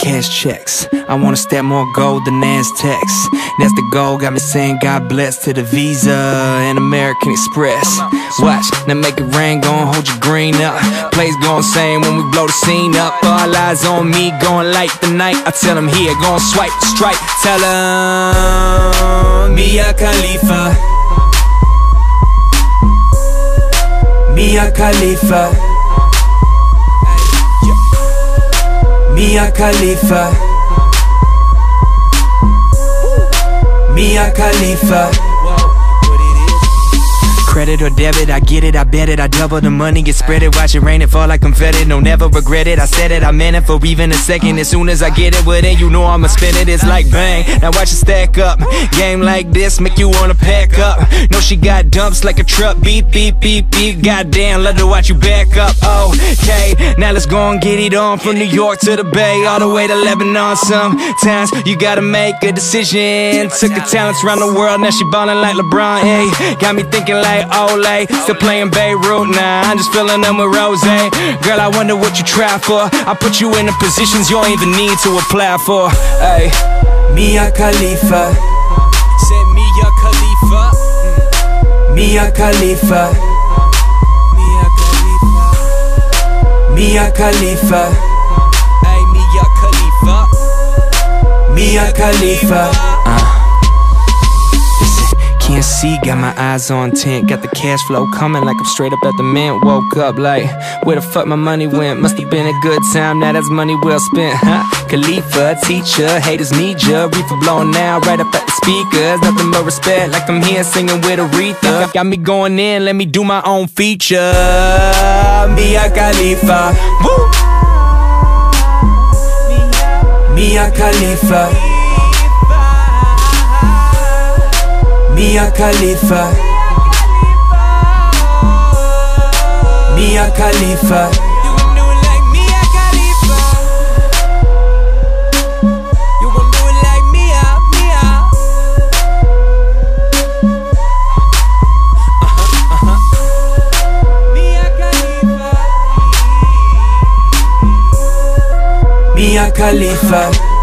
cash checks. I wanna stack more gold than Aztecs. That's the goal, got me saying God bless to the Visa and American Express. Watch, now make it rain, gon' hold your green up. Plays gon' sing when we blow the scene up. All eyes on me, gon' light the night. I tell here, gon' swipe, strike. Tell them, Mia Khalifa. Mia Khalifa. Mia Khalifa. Mia Khalifa. Credit or debit, I get it, I bet it, I double the money, get spread it, watch it rain and fall like confetti, no never regret it, I said it, I meant it for even a second, as soon as I get it, well then you know I'ma spend it, it's like bang, now watch it stack up, game like this, make you wanna pack up, know she got dumps like a truck, beep, beep, beep, beep, goddamn, let her watch you back up, now let's go and get it on, from New York to the Bay, all the way to Lebanon, sometimes you gotta make a decision, took her talents around the world, now she ballin' like LeBron, hey, got me thinking like Olay, still playing Beirut now. I'm just filling them with rose. Girl, I wonder what you try for. I put you in the positions you don't even need to apply for. Hey, Mia Khalifa. Said Mia Khalifa. Mm. Mia Khalifa. Mia Khalifa. Hey, Mia Khalifa. Mia Khalifa. Uh. Can't see, got my eyes on tint Got the cash flow coming like I'm straight up at the mint Woke up like, where the fuck my money went Must have been a good time, now that's money well spent huh? Khalifa, teacher, haters need ya Reefer blowing now, right up at the speakers Nothing but respect, like I'm here singing with Aretha Got me going in, let me do my own feature Mia Khalifa, woo! Mia Khalifa. Mia Khalifa. Mia Khalifa Khalifa Mia Khalifa